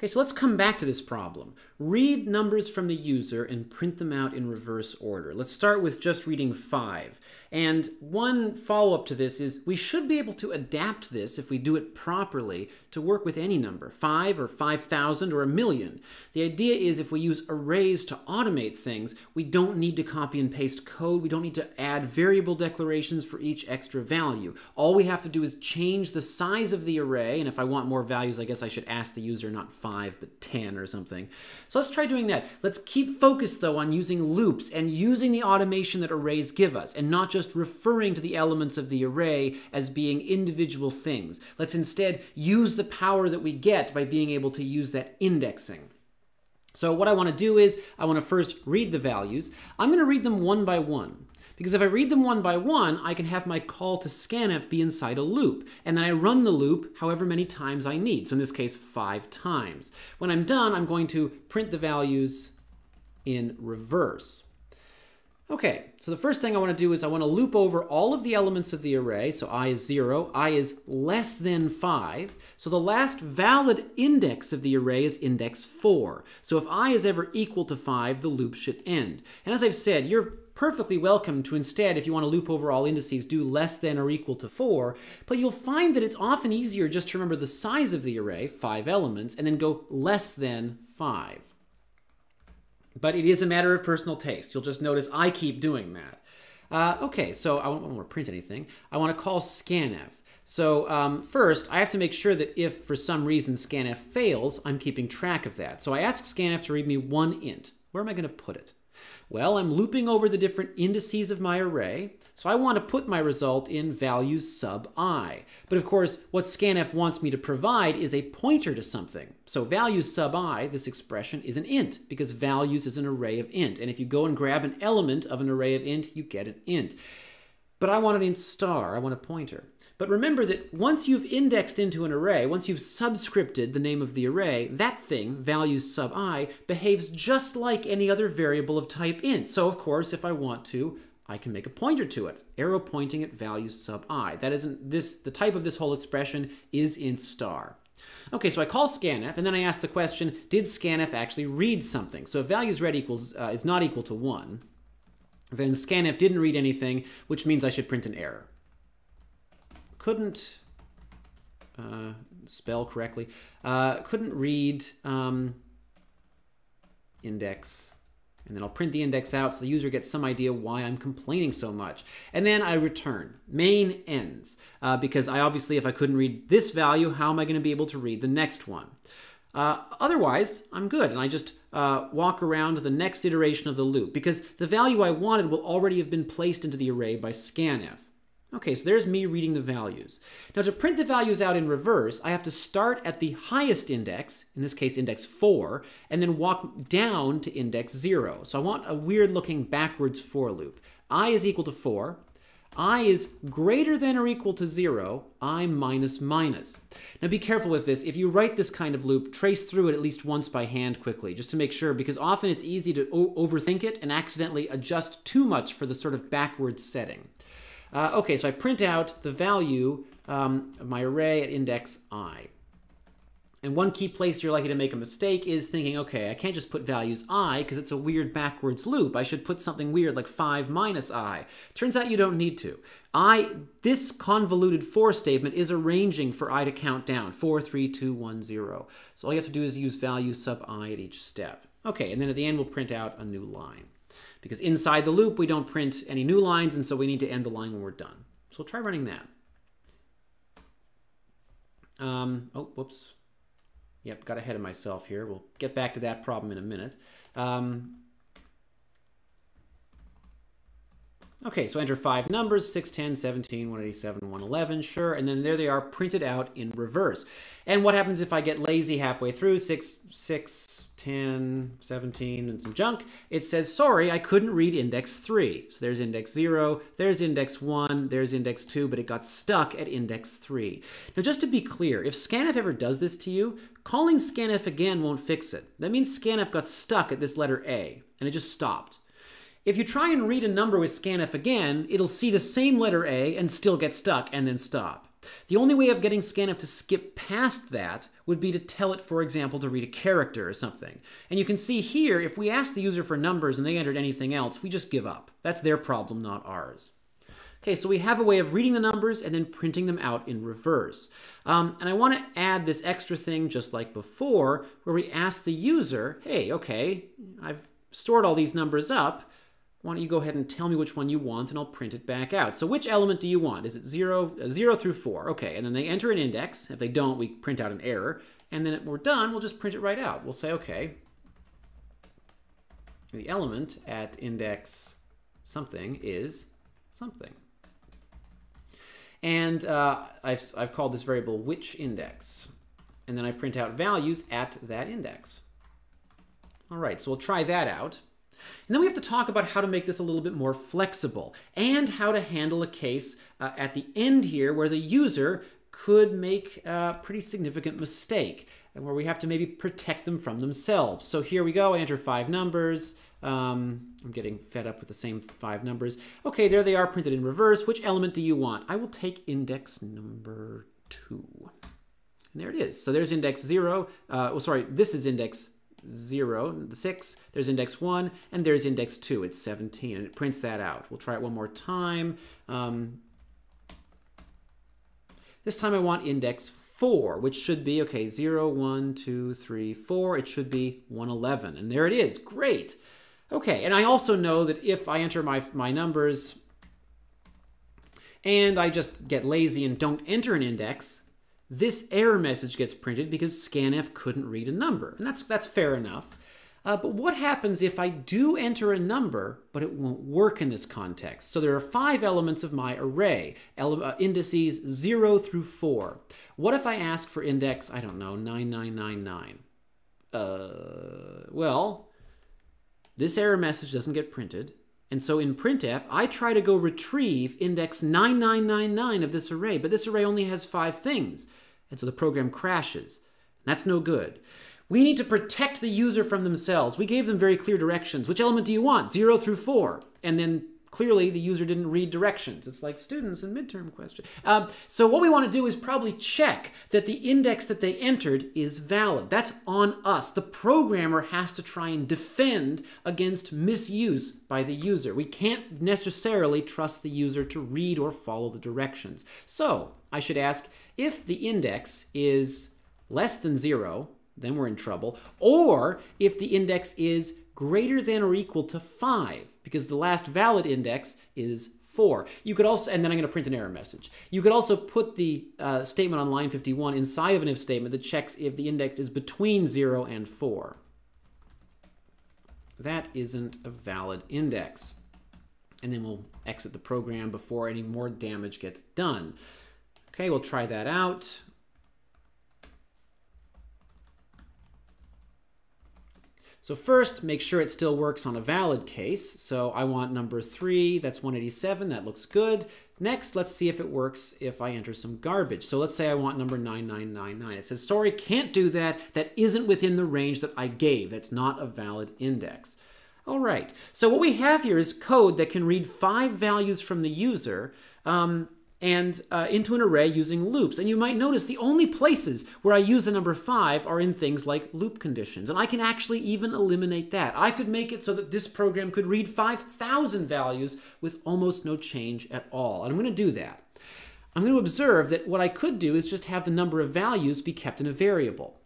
Okay, so let's come back to this problem. Read numbers from the user and print them out in reverse order. Let's start with just reading 5. And one follow-up to this is we should be able to adapt this, if we do it properly, to work with any number, 5 or 5,000 or a million. The idea is if we use arrays to automate things, we don't need to copy and paste code. We don't need to add variable declarations for each extra value. All we have to do is change the size of the array, and if I want more values, I guess I should ask the user not 5 5, but 10 or something. So let's try doing that. Let's keep focused though on using loops and using the automation that arrays give us and not just referring to the elements of the array as being individual things. Let's instead use the power that we get by being able to use that indexing. So what I want to do is I want to first read the values. I'm going to read them one by one. Because if I read them one by one, I can have my call to scanf be inside a loop, and then I run the loop however many times I need. So in this case, five times. When I'm done, I'm going to print the values in reverse. Okay, so the first thing I want to do is I want to loop over all of the elements of the array. So i is 0, i is less than 5. So the last valid index of the array is index 4. So if i is ever equal to 5, the loop should end. And as I've said, you're perfectly welcome to instead, if you want to loop over all indices, do less than or equal to 4, but you'll find that it's often easier just to remember the size of the array, 5 elements, and then go less than 5. But it is a matter of personal taste. You'll just notice I keep doing that. Uh, okay, so I don't want to print anything. I want to call scanf. So um, first, I have to make sure that if for some reason scanf fails, I'm keeping track of that. So I ask scanf to read me one int. Where am I going to put it? Well, I'm looping over the different indices of my array, so I want to put my result in values sub i. But of course, what scanf wants me to provide is a pointer to something. So values sub i, this expression, is an int, because values is an array of int. And if you go and grab an element of an array of int, you get an int. But I want an int star, I want a pointer. But remember that once you've indexed into an array, once you've subscripted the name of the array, that thing, values sub i, behaves just like any other variable of type int. So of course, if I want to, I can make a pointer to it, arrow pointing at values sub i. That isn't this, the type of this whole expression is int star. Okay, so I call scanf, and then I ask the question, did scanf actually read something? So if values read equals uh, is not equal to 1, then scanf didn't read anything, which means I should print an error couldn't uh, spell correctly, uh, couldn't read um, index. And then I'll print the index out so the user gets some idea why I'm complaining so much. And then I return. Main ends. Uh, because I obviously, if I couldn't read this value, how am I going to be able to read the next one? Uh, otherwise, I'm good, and I just uh, walk around the next iteration of the loop, because the value I wanted will already have been placed into the array by scanf. Okay, so there's me reading the values. Now to print the values out in reverse, I have to start at the highest index, in this case index 4, and then walk down to index 0. So I want a weird looking backwards for loop. i is equal to 4, i is greater than or equal to 0, i minus minus. Now be careful with this. If you write this kind of loop, trace through it at least once by hand quickly, just to make sure, because often it's easy to overthink it and accidentally adjust too much for the sort of backwards setting. Uh, okay, so I print out the value um, of my array at index i. And one key place you're likely to make a mistake is thinking, okay, I can't just put values i because it's a weird backwards loop. I should put something weird like 5 minus i. Turns out you don't need to. I This convoluted for statement is arranging for i to count down, 4, 3, 2, 1, 0. So all you have to do is use values sub i at each step. Okay, and then at the end we'll print out a new line because inside the loop we don't print any new lines and so we need to end the line when we're done. So we'll try running that. Um, oh, whoops. Yep, got ahead of myself here. We'll get back to that problem in a minute. Um, okay, so enter five numbers, 6, 10, 17, 187, 111, sure, and then there they are printed out in reverse. And what happens if I get lazy halfway through, 6, 6, 10, 17, and some junk, it says, sorry, I couldn't read index 3. So there's index 0, there's index 1, there's index 2, but it got stuck at index 3. Now just to be clear, if scanf ever does this to you, calling scanf again won't fix it. That means scanf got stuck at this letter A, and it just stopped. If you try and read a number with scanf again, it'll see the same letter A and still get stuck and then stop. The only way of getting scanf to skip past that would be to tell it, for example, to read a character or something. And you can see here, if we ask the user for numbers and they entered anything else, we just give up. That's their problem, not ours. Okay, so we have a way of reading the numbers and then printing them out in reverse. Um, and I want to add this extra thing just like before, where we ask the user, hey, okay, I've stored all these numbers up. Why don't you go ahead and tell me which one you want and I'll print it back out. So which element do you want? Is it 0, uh, zero through 4? Okay, and then they enter an index. If they don't, we print out an error. And then we're done, we'll just print it right out. We'll say, okay, the element at index something is something. And uh, I've, I've called this variable which index. And then I print out values at that index. All right, so we'll try that out. And then we have to talk about how to make this a little bit more flexible and how to handle a case uh, at the end here where the user could make a pretty significant mistake and where we have to maybe protect them from themselves. So here we go, I enter five numbers. Um, I'm getting fed up with the same five numbers. Okay, there they are printed in reverse. Which element do you want? I will take index number two. And there it is. So there's index zero. Uh, oh, sorry, this is index zero, the six. There's index one, and there's index two. It's 17, and it prints that out. We'll try it one more time. Um, this time I want index 4, which should be, okay, 0, 1, 2, 3, 4. It should be 111. And there it is. Great. Okay, and I also know that if I enter my, my numbers and I just get lazy and don't enter an index, this error message gets printed because scanf couldn't read a number. And that's, that's fair enough. Uh, but what happens if I do enter a number, but it won't work in this context? So there are five elements of my array, uh, indices 0 through 4. What if I ask for index, I don't know, 9999? Uh, well, this error message doesn't get printed. And so in printf, I try to go retrieve index 9999 of this array, but this array only has five things. And so the program crashes. That's no good. We need to protect the user from themselves. We gave them very clear directions. Which element do you want? Zero through four. And then clearly the user didn't read directions. It's like students in midterm question. Um, so what we want to do is probably check that the index that they entered is valid. That's on us. The programmer has to try and defend against misuse by the user. We can't necessarily trust the user to read or follow the directions. So I should ask if the index is less than zero, then we're in trouble. Or if the index is greater than or equal to 5, because the last valid index is 4. You could also, and then I'm going to print an error message. You could also put the uh, statement on line 51 inside of an if statement that checks if the index is between 0 and 4. That isn't a valid index. And then we'll exit the program before any more damage gets done. Okay, we'll try that out. So first, make sure it still works on a valid case. So I want number three, that's 187, that looks good. Next, let's see if it works if I enter some garbage. So let's say I want number 9999. It says, sorry, can't do that. That isn't within the range that I gave. That's not a valid index. All right, so what we have here is code that can read five values from the user um, and uh, into an array using loops. And you might notice the only places where I use the number 5 are in things like loop conditions. And I can actually even eliminate that. I could make it so that this program could read 5,000 values with almost no change at all. And I'm going to do that. I'm going to observe that what I could do is just have the number of values be kept in a variable.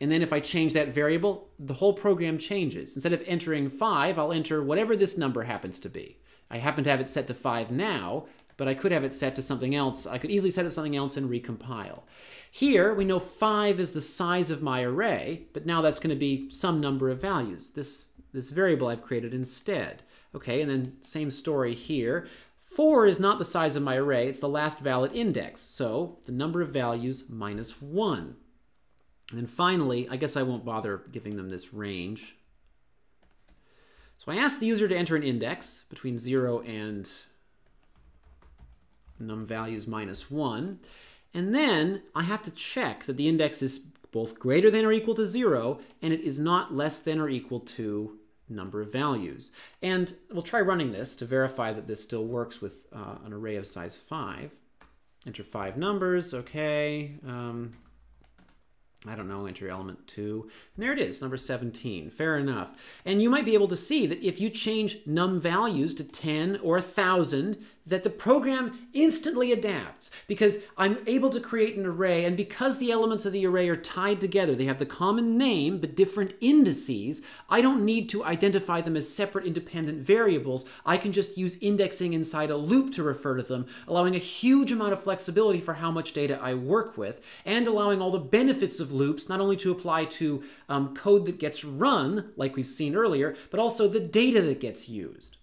And then if I change that variable, the whole program changes. Instead of entering 5, I'll enter whatever this number happens to be. I happen to have it set to 5 now, but I could have it set to something else. I could easily set it to something else and recompile. Here, we know 5 is the size of my array, but now that's going to be some number of values, this, this variable I've created instead. Okay, and then same story here. 4 is not the size of my array, it's the last valid index, so the number of values minus 1. And then finally, I guess I won't bother giving them this range. So I ask the user to enter an index between 0 and num values minus 1. And then I have to check that the index is both greater than or equal to 0, and it is not less than or equal to number of values. And we'll try running this to verify that this still works with uh, an array of size 5. enter five numbers, okay. Um, I don't know, enter element 2. And there it is, number 17. Fair enough. And you might be able to see that if you change num values to 10 or 1,000, that the program instantly adapts because I'm able to create an array and because the elements of the array are tied together, they have the common name but different indices, I don't need to identify them as separate independent variables. I can just use indexing inside a loop to refer to them, allowing a huge amount of flexibility for how much data I work with and allowing all the benefits of loops not only to apply to um, code that gets run, like we've seen earlier, but also the data that gets used.